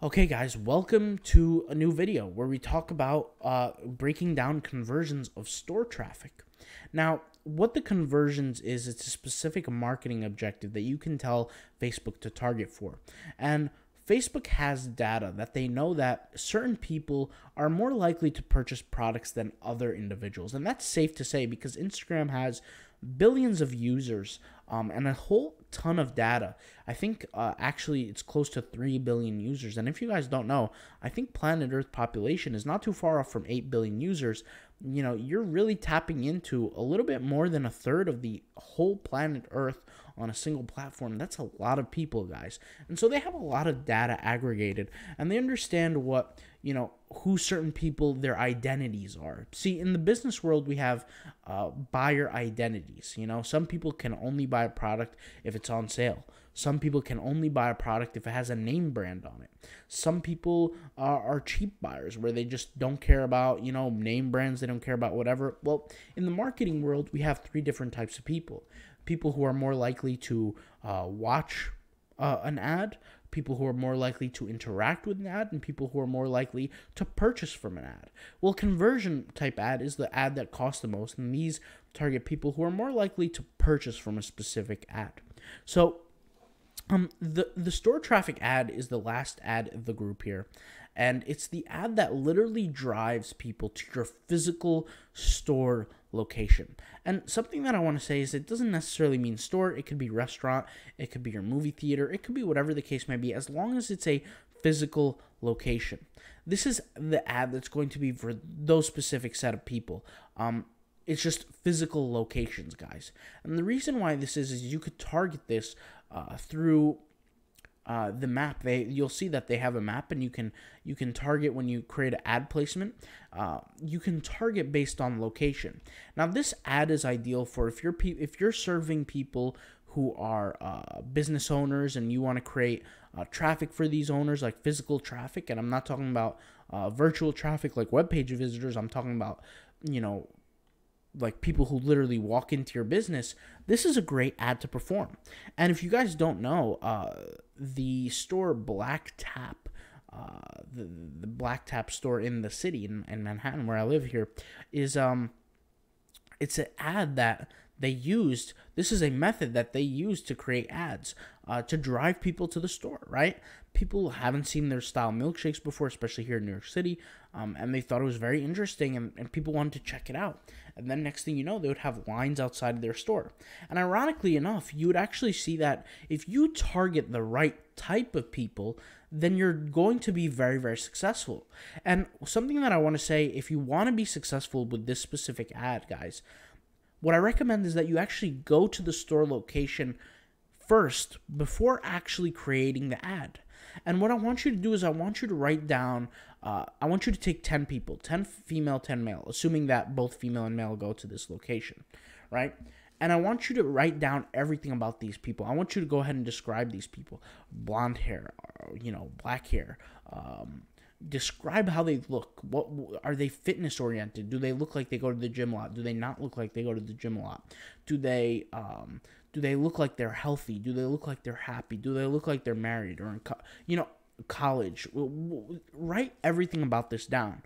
Okay, guys, welcome to a new video where we talk about uh, breaking down conversions of store traffic. Now, what the conversions is, it's a specific marketing objective that you can tell Facebook to target for. And Facebook has data that they know that certain people are more likely to purchase products than other individuals. And that's safe to say because Instagram has billions of users um, and a whole ton of data. I think uh, actually it's close to 3 billion users. And if you guys don't know, I think planet Earth population is not too far off from 8 billion users. You know, you're really tapping into a little bit more than a third of the whole planet Earth on a single platform. That's a lot of people, guys. And so they have a lot of data aggregated and they understand what, you know, who certain people, their identities are. See, in the business world, we have uh, buyer identities. You know, some people can only buy a product if it's on sale. Some people can only buy a product if it has a name brand on it. Some people are, are cheap buyers where they just don't care about, you know, name brands, they don't care about whatever. Well, in the marketing world, we have three different types of people people who are more likely to uh, watch uh, an ad, people who are more likely to interact with an ad, and people who are more likely to purchase from an ad. Well, conversion type ad is the ad that costs the most, and these target people who are more likely to purchase from a specific ad. So, um, the the store traffic ad is the last ad of the group here, and it's the ad that literally drives people to your physical store location. And something that I want to say is it doesn't necessarily mean store, it could be restaurant, it could be your movie theater, it could be whatever the case may be, as long as it's a physical location. This is the ad that's going to be for those specific set of people. Um, it's just physical locations, guys. And the reason why this is is you could target this uh, through uh, the map. They you'll see that they have a map and you can you can target when you create an ad placement. Uh, you can target based on location. Now this ad is ideal for if you're if you're serving people who are uh, business owners and you want to create uh, traffic for these owners like physical traffic and i'm not talking about uh, virtual traffic like web page visitors i'm talking about you know like people who literally walk into your business, this is a great ad to perform. And if you guys don't know, uh, the store Black Tap, uh, the the Black Tap store in the city in, in Manhattan where I live here, is um, it's an ad that they used. This is a method that they use to create ads uh, to drive people to the store. Right? People haven't seen their style milkshakes before, especially here in New York City, um, and they thought it was very interesting, and, and people wanted to check it out. And then next thing you know, they would have lines outside of their store. And ironically enough, you would actually see that if you target the right type of people, then you're going to be very, very successful. And something that I want to say if you want to be successful with this specific ad, guys, what I recommend is that you actually go to the store location first before actually creating the ad. And what I want you to do is I want you to write down, uh, I want you to take 10 people, 10 female, 10 male, assuming that both female and male go to this location, right? And I want you to write down everything about these people. I want you to go ahead and describe these people blonde hair, uh, you know, black hair. Um, describe how they look. What are they fitness oriented? Do they look like they go to the gym a lot? Do they not look like they go to the gym a lot? Do they um, do they look like they're healthy? Do they look like they're happy? Do they look like they're married or in co- you know college? Write everything about this down.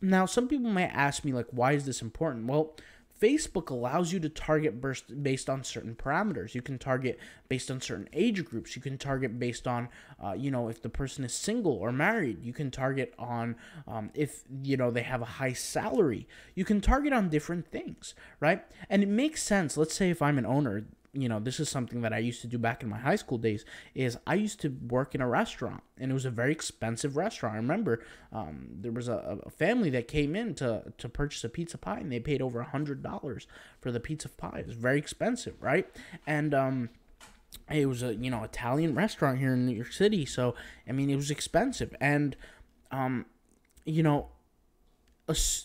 Now, some people may ask me like, why is this important? Well. Facebook allows you to target based on certain parameters. You can target based on certain age groups. You can target based on, uh, you know, if the person is single or married. You can target on um, if, you know, they have a high salary. You can target on different things, right? And it makes sense. Let's say if I'm an owner, you know this is something that i used to do back in my high school days is i used to work in a restaurant and it was a very expensive restaurant. I remember um, there was a, a, family that came in to, to purchase a pizza pie and they paid over a hundred dollars for the pizza pie. It was very expensive right? And um, it was a you know italian restaurant here in new york city so i mean it was expensive. And um, you know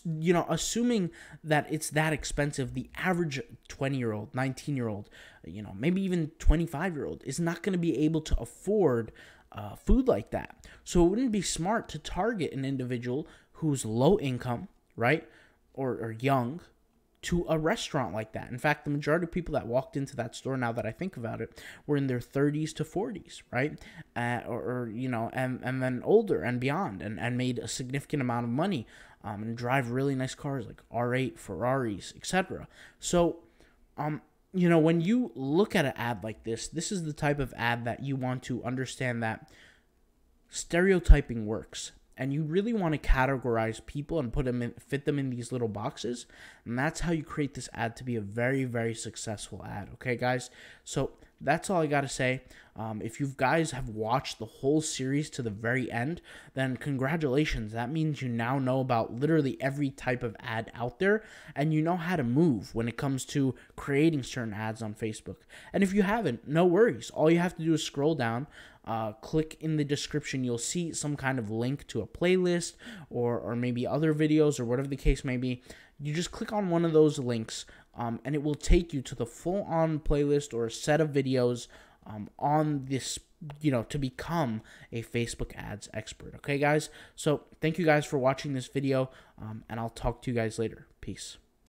you know, assuming that it's that expensive, the average 20 year old, 19 year old, you know, maybe even 25 year old is not going to be able to afford uh, food like that. So it wouldn't be smart to target an individual who's low income, right? Or, or young, to a restaurant like that. In fact, the majority of people that walked into that store, now that I think about it, were in their 30s to 40s, right? Uh, or, or, you know, and, and then older and beyond, and, and made a significant amount of money um, and drive really nice cars like R8, Ferraris, etc. So, um, you know, when you look at an ad like this, this is the type of ad that you want to understand that stereotyping works and you really want to categorize people and put them in fit them in these little boxes and that's how you create this ad to be a very very successful ad okay guys? So that's all i got to say. Um, if you guys have watched the whole series to the very end then congratulations. That means you now know about literally every type of ad out there and you know how to move when it comes to creating certain ads on facebook. And if you haven't no worries. All you have to do is scroll down uh, click in the description. You'll see some kind of link to a playlist or, or maybe other videos or whatever the case may be. You just click on one of those links um, and it will take you to the full on playlist or a set of videos um, on this you know to become a facebook ads expert okay guys so thank you guys for watching this video um, and i'll talk to you guys later peace